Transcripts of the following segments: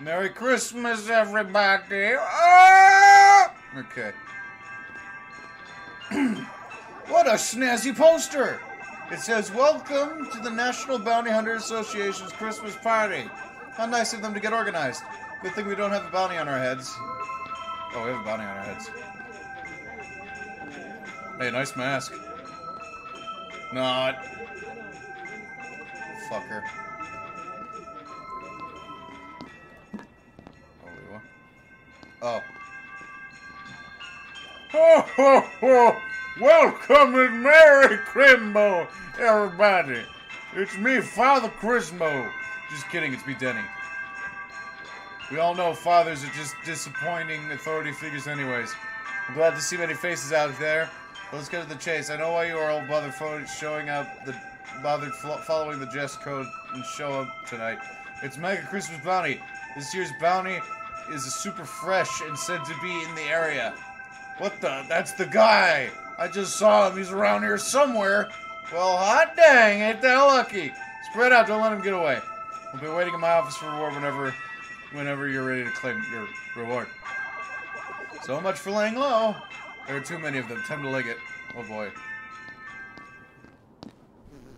Merry Christmas, everybody! Ah! Okay. what a snazzy poster! It says, Welcome to the National Bounty Hunter Association's Christmas party. How nice of them to get organized. Good thing we don't have a bounty on our heads. Oh, we have a bounty on our heads. Hey, nice mask. Not. Fucker. Oh. Ho ho ho! Welcome and Merry Crimbo, everybody. It's me, Father Chrismo. Just kidding, it's me, Denny. We all know fathers are just disappointing authority figures, anyways. I'm glad to see many faces out there. But let's get to the chase. I know why you are all bothered showing up, the bothered following the dress code and show up tonight. It's Mega Christmas Bounty. This year's bounty is super fresh and said to be in the area. What the? That's the guy! I just saw him. He's around here somewhere. Well, hot dang, ain't that lucky? Spread out, don't let him get away. I'll be waiting in my office for reward whenever whenever you're ready to claim your reward. So much for laying low. There are too many of them. Time to leg it. Oh boy.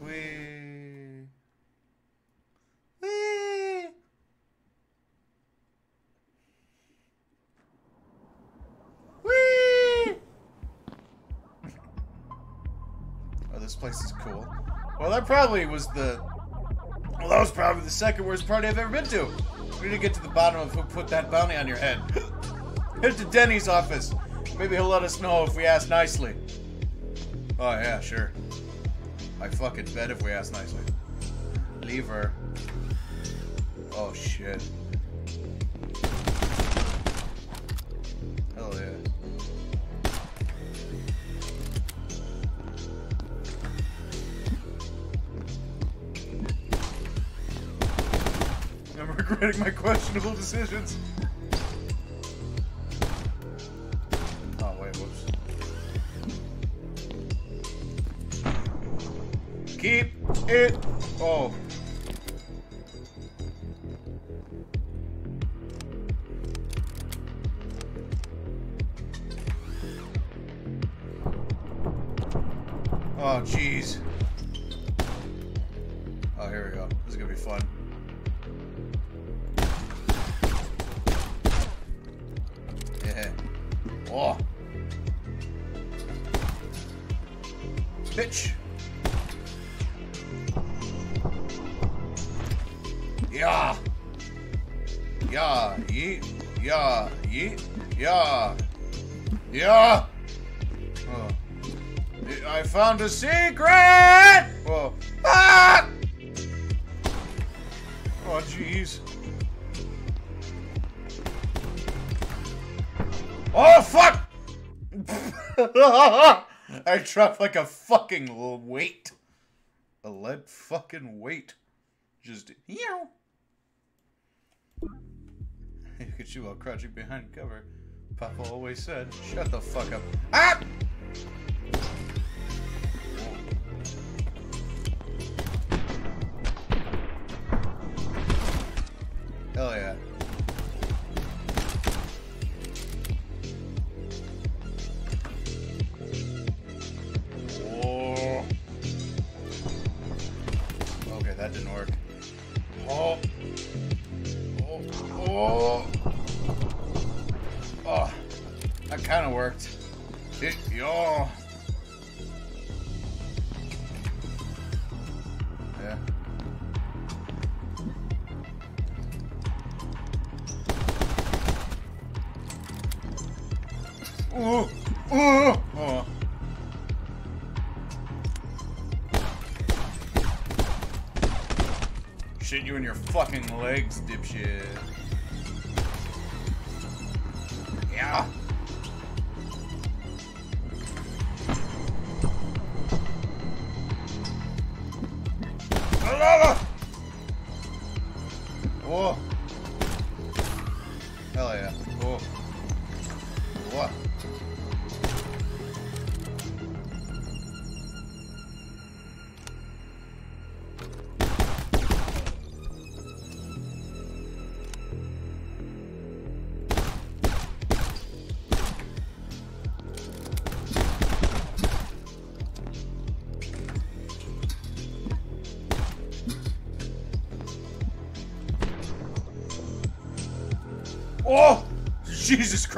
Wee. This place is cool. Well, that probably was the... Well, that was probably the second worst party I've ever been to. We need to get to the bottom of who put that bounty on your head. Head to Denny's office. Maybe he'll let us know if we ask nicely. Oh, yeah, sure. I fucking bet if we ask nicely. Leave her. Oh, shit. Regretting my questionable decisions. Oh, wait, whoops. Keep it. Oh. Oh. Bitch. Yeah. Yeah. Yeah. Yeah. Yeah. Oh. I found a secret! Whoa. Ah! Oh, jeez. Oh, fuck! I dropped like a fucking weight. A lead fucking weight. Just, yow. Look at you while crouching behind cover. Papa always said, shut the fuck up. Ah! Hell yeah. Ooh. Ooh. Oh. Shit you in your fucking legs, dipshit. Yeah.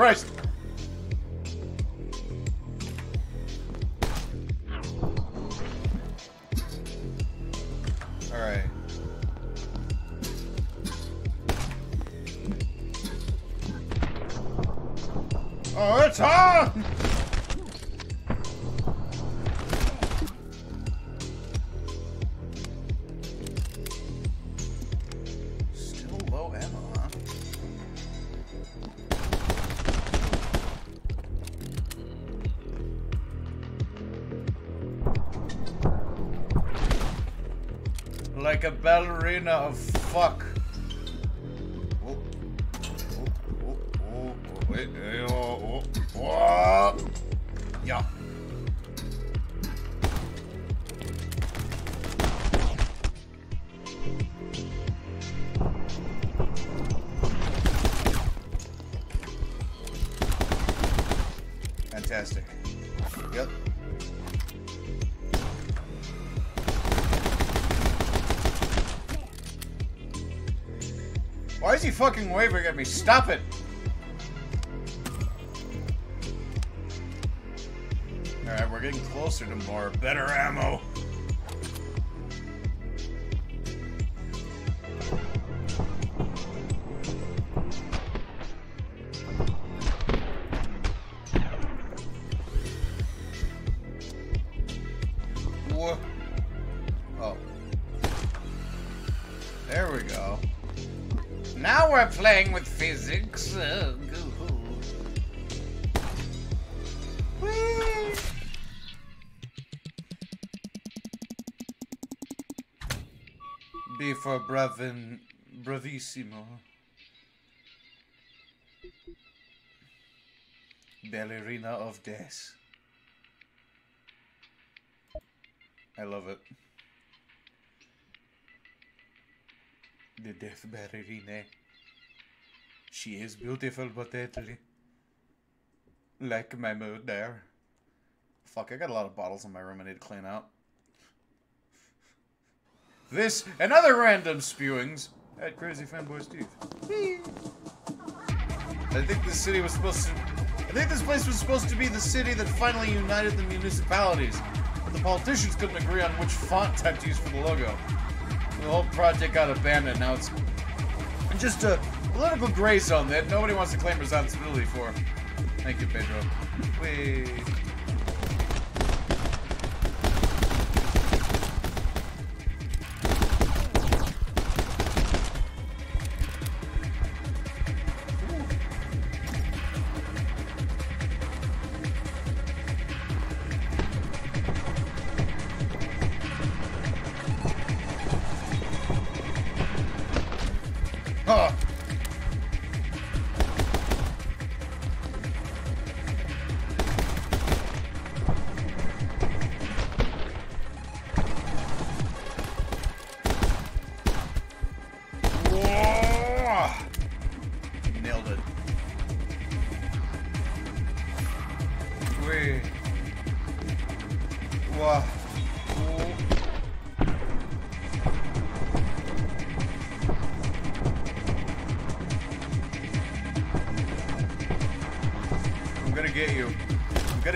Christ! Like a ballerina of fuck. Why is he fucking waving at me? Stop it! Alright, we're getting closer to more better ammo. B for Bravissimo. Ballerina of Death. I love it. The death ballerina. She is beautiful but deadly. Like my mood there. Fuck, I got a lot of bottles in my room I need to clean out. This and other random spewings at Crazy Fanboy Steve. I think this city was supposed to. I think this place was supposed to be the city that finally united the municipalities, but the politicians couldn't agree on which font type to use for the logo. The whole project got abandoned. Now it's just a political gray zone that nobody wants to claim responsibility for. Thank you, Pedro. Whee!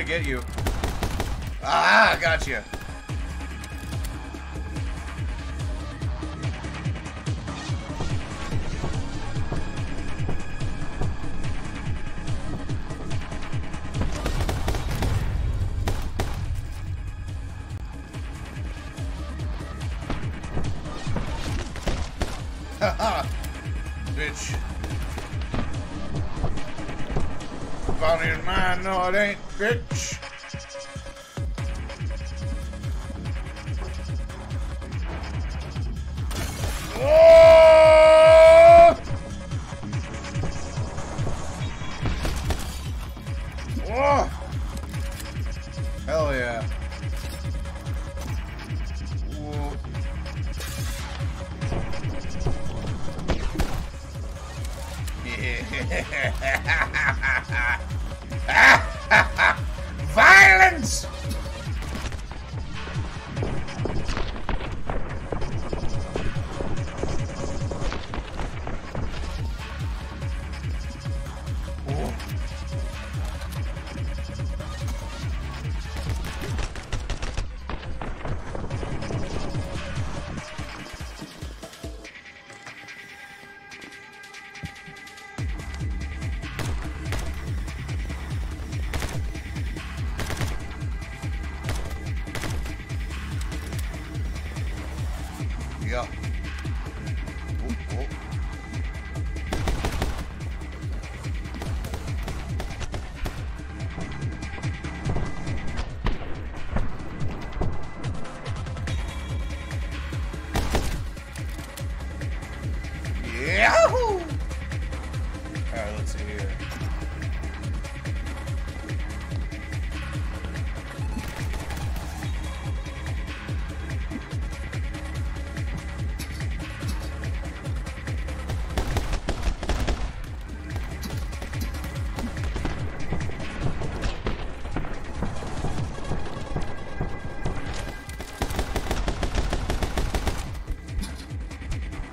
Gonna get you. Ah, gotcha. Haha, no it ain't, bitch. Whoa! Whoa! Hell yeah. Whoa. Violence!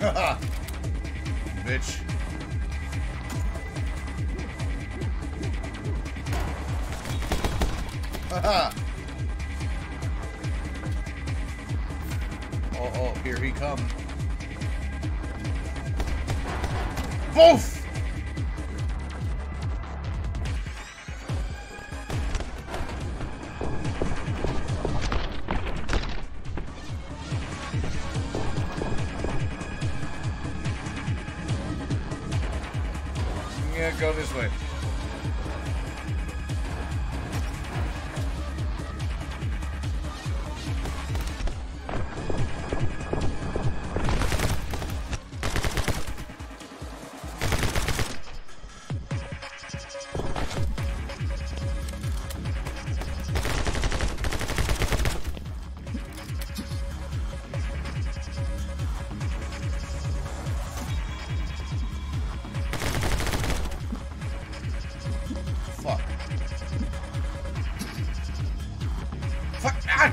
Bitch. Haha. oh, oh, here he comes. Both!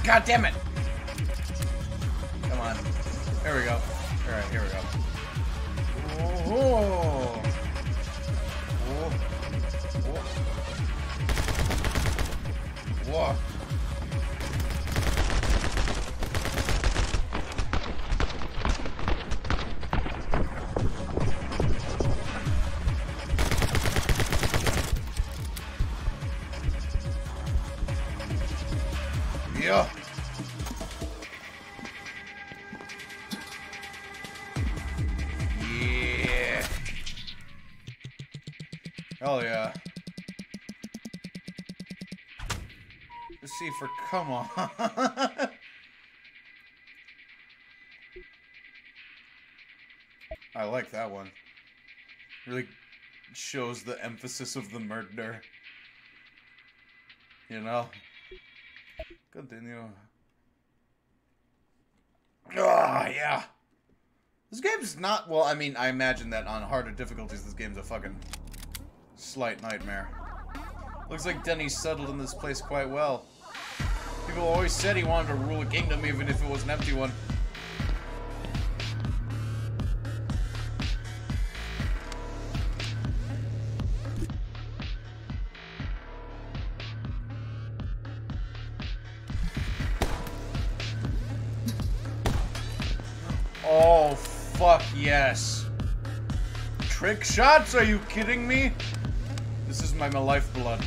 God damn it! Hell yeah. Let's see for come on. I like that one. Really shows the emphasis of the murder. You know? Continue. Ah, yeah. This game's not well. I mean, I imagine that on harder difficulties, this game's a fucking slight nightmare. Looks like Denny settled in this place quite well. People always said he wanted to rule a kingdom, even if it was an empty one. Oh, fuck yes. Trick shots? Are you kidding me? My, my lifeblood.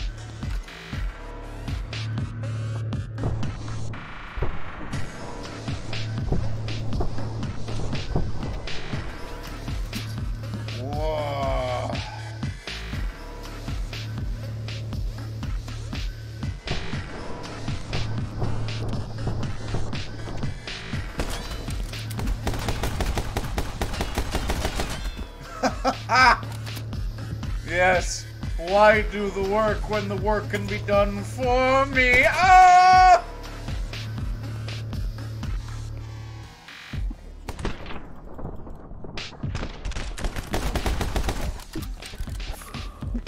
Why do the work when the work can be done for me? Ah!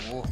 Whoa.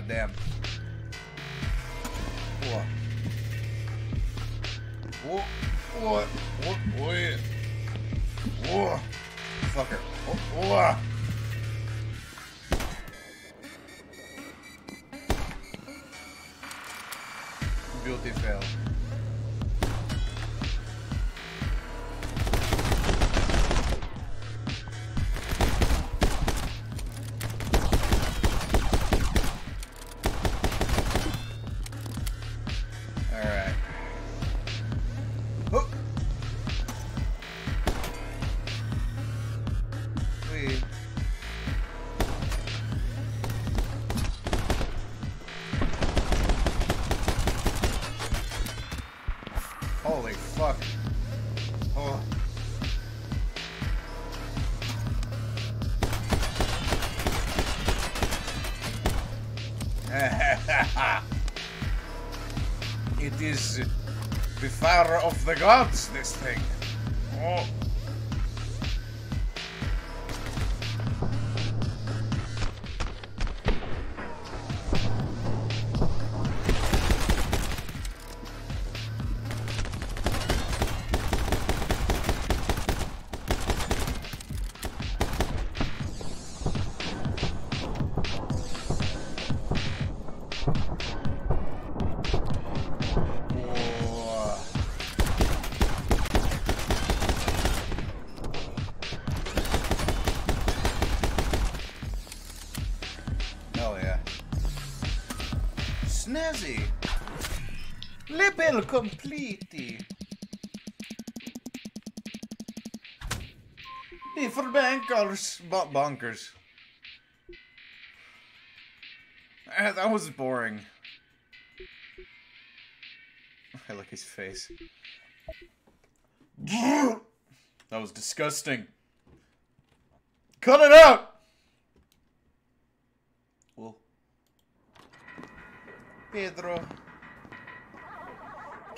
God damn. Whoa. Whoa. Whoa. Whoa. Whoa. Whoa. Fucker. Whoa. Whoa. Fuck. It is the fire of the gods, this thing. Oh. Level complete. for bankers. Bunkers. Ah, that was boring. I like his face. that was disgusting. Cut it out! Well. Pedro.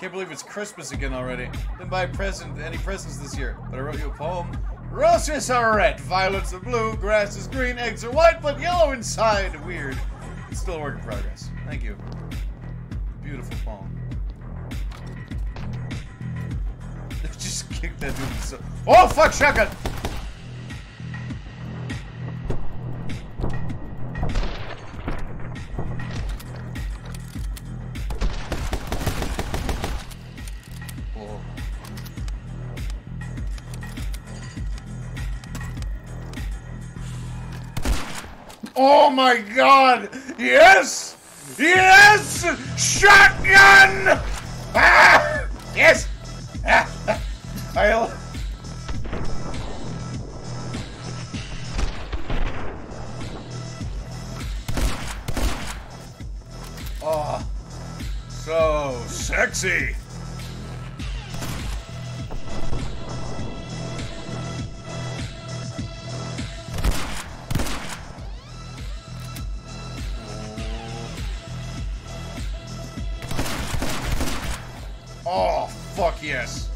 Can't believe it's Christmas again already. Didn't buy a present, any presents this year, but I wrote you a poem. Roses are red, violets are blue, grass is green, eggs are white, but yellow inside. Weird. It's still a work in progress. Thank you. Beautiful poem. Just kick that dude. So oh fuck, shotgun! Oh my god! Yes! Yes! Shotgun! Ah! Yes! Ah! I'll... Oh, so sexy. Oh, fuck yes.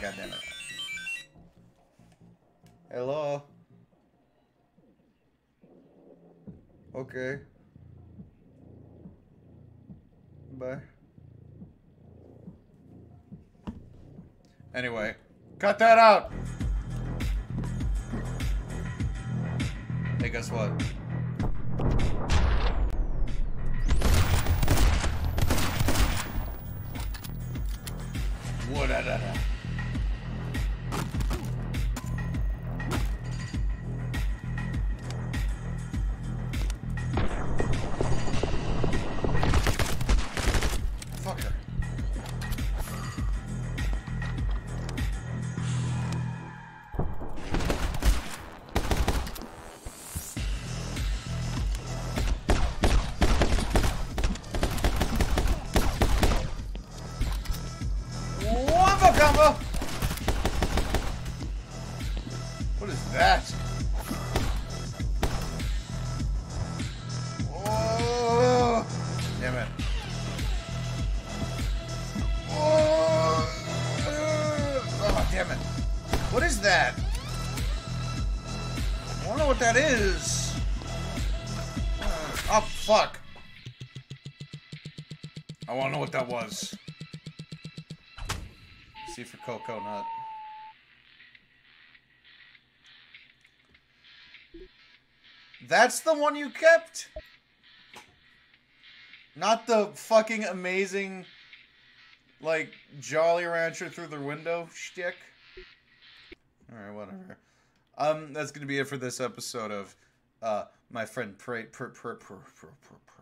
Oh, god damn it. Hello? Okay. Bye. Anyway, cut that out! Hey, guess what? What? What is that? I don't know what that is. Uh, oh, fuck. I want to know what that was. See for Coco Nut. That's the one you kept? Not the fucking amazing, like, Jolly Rancher through the window shtick? Alright, whatever. Um, that's gonna be it for this episode of, uh, my friend Pray, pr, pr, pr, pr, pr, pr,